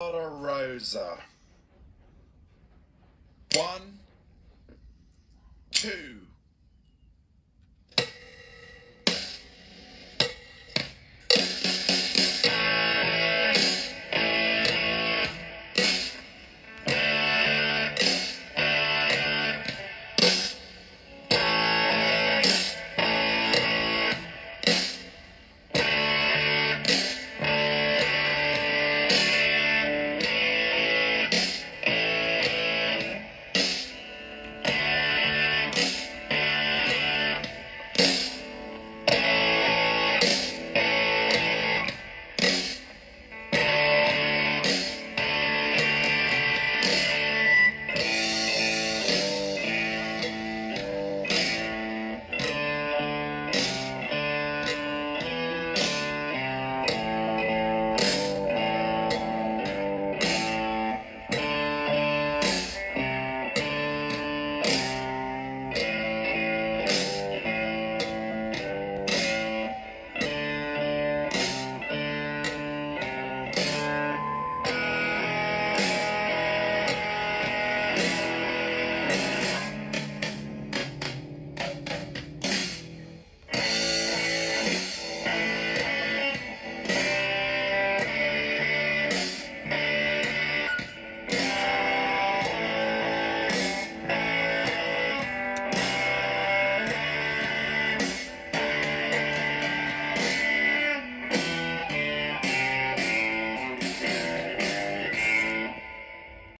Dolorosa. One.